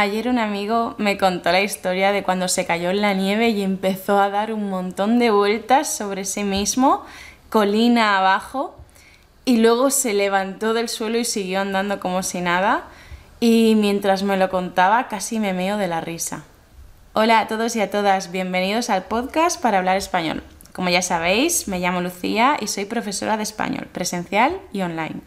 Ayer un amigo me contó la historia de cuando se cayó en la nieve y empezó a dar un montón de vueltas sobre sí mismo, colina abajo, y luego se levantó del suelo y siguió andando como si nada, y mientras me lo contaba casi me meo de la risa. Hola a todos y a todas, bienvenidos al podcast para hablar español. Como ya sabéis, me llamo Lucía y soy profesora de español, presencial y online.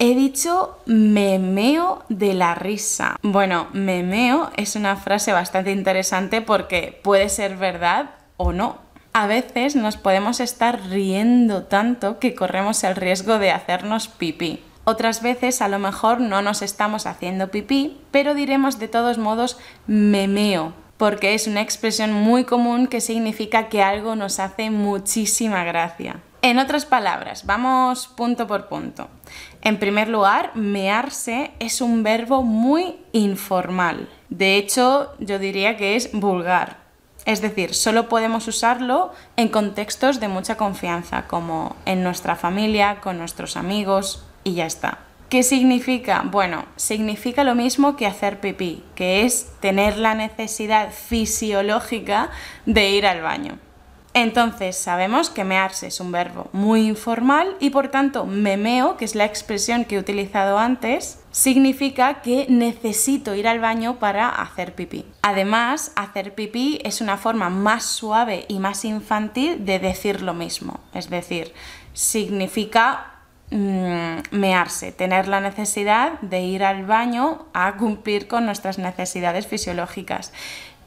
He dicho memeo de la risa. Bueno, memeo es una frase bastante interesante porque puede ser verdad o no. A veces nos podemos estar riendo tanto que corremos el riesgo de hacernos pipí. Otras veces a lo mejor no nos estamos haciendo pipí, pero diremos de todos modos memeo, porque es una expresión muy común que significa que algo nos hace muchísima gracia. En otras palabras, vamos punto por punto. En primer lugar, mearse es un verbo muy informal. De hecho, yo diría que es vulgar. Es decir, solo podemos usarlo en contextos de mucha confianza, como en nuestra familia, con nuestros amigos, y ya está. ¿Qué significa? Bueno, significa lo mismo que hacer pipí, que es tener la necesidad fisiológica de ir al baño. Entonces sabemos que mearse es un verbo muy informal y por tanto memeo, que es la expresión que he utilizado antes, significa que necesito ir al baño para hacer pipí. Además, hacer pipí es una forma más suave y más infantil de decir lo mismo. Es decir, significa mm, mearse, tener la necesidad de ir al baño a cumplir con nuestras necesidades fisiológicas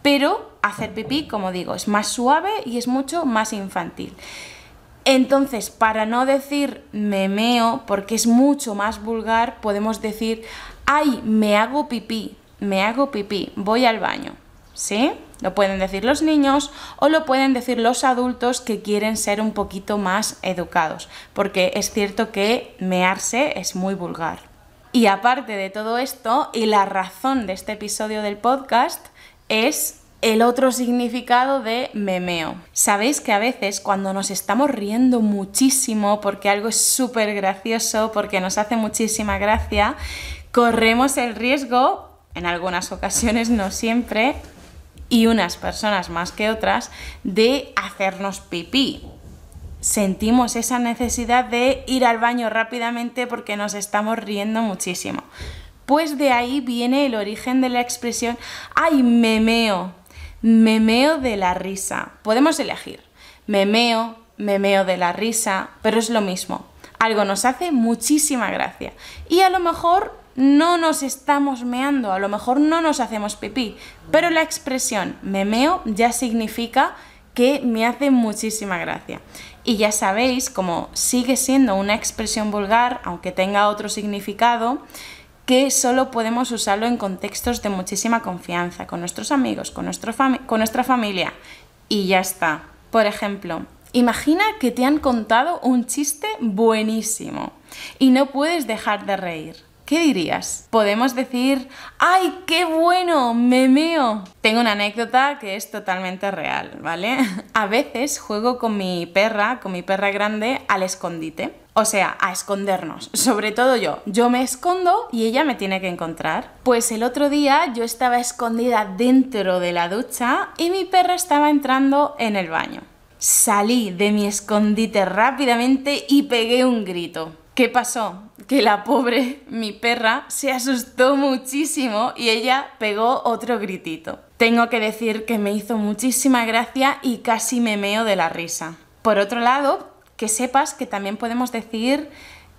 pero hacer pipí, como digo, es más suave y es mucho más infantil. Entonces, para no decir me meo, porque es mucho más vulgar, podemos decir, ay, me hago pipí, me hago pipí, voy al baño. ¿Sí? Lo pueden decir los niños o lo pueden decir los adultos que quieren ser un poquito más educados, porque es cierto que mearse es muy vulgar. Y aparte de todo esto, y la razón de este episodio del podcast, es el otro significado de memeo. Sabéis que a veces cuando nos estamos riendo muchísimo porque algo es súper gracioso, porque nos hace muchísima gracia, corremos el riesgo, en algunas ocasiones, no siempre, y unas personas más que otras, de hacernos pipí. Sentimos esa necesidad de ir al baño rápidamente porque nos estamos riendo muchísimo. Pues de ahí viene el origen de la expresión, ay, memeo, memeo de la risa. Podemos elegir, memeo, memeo de la risa, pero es lo mismo. Algo nos hace muchísima gracia. Y a lo mejor no nos estamos meando, a lo mejor no nos hacemos pipí, pero la expresión memeo ya significa que me hace muchísima gracia. Y ya sabéis, como sigue siendo una expresión vulgar, aunque tenga otro significado, que solo podemos usarlo en contextos de muchísima confianza, con nuestros amigos, con, con nuestra familia y ya está. Por ejemplo, imagina que te han contado un chiste buenísimo y no puedes dejar de reír. ¿Qué dirías? Podemos decir, ¡ay, qué bueno! ¡Me Tengo una anécdota que es totalmente real, ¿vale? A veces juego con mi perra, con mi perra grande, al escondite. O sea, a escondernos. Sobre todo yo. Yo me escondo y ella me tiene que encontrar. Pues el otro día yo estaba escondida dentro de la ducha y mi perra estaba entrando en el baño. Salí de mi escondite rápidamente y pegué un grito. ¿Qué pasó? Que la pobre, mi perra, se asustó muchísimo y ella pegó otro gritito. Tengo que decir que me hizo muchísima gracia y casi me meo de la risa. Por otro lado, que sepas que también podemos decir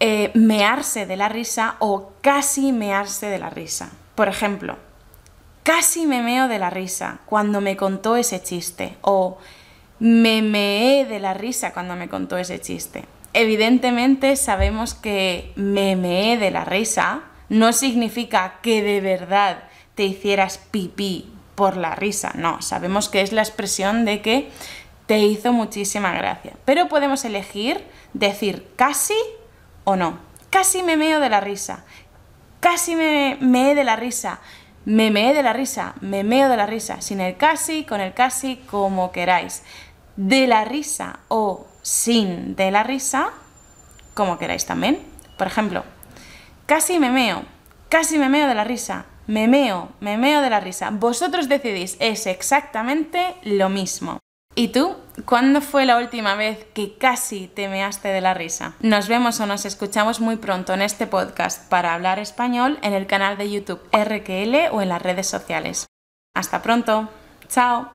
eh, mearse de la risa o casi mearse de la risa. Por ejemplo, casi me meo de la risa cuando me contó ese chiste o me meé de la risa cuando me contó ese chiste. Evidentemente sabemos que me meé de la risa no significa que de verdad te hicieras pipí por la risa, no, sabemos que es la expresión de que te hizo muchísima gracia. Pero podemos elegir decir casi o no. Casi me meo de la risa. Casi me meé de la risa. Me meé de la risa. Me meo de la risa. Sin el casi, con el casi, como queráis. De la risa o sin de la risa, como queráis también. Por ejemplo, casi me meo, casi me meo de la risa, me meo, me meo de la risa. Vosotros decidís, es exactamente lo mismo. ¿Y tú? ¿Cuándo fue la última vez que casi te measte de la risa? Nos vemos o nos escuchamos muy pronto en este podcast para hablar español en el canal de YouTube RQL o en las redes sociales. Hasta pronto. Chao.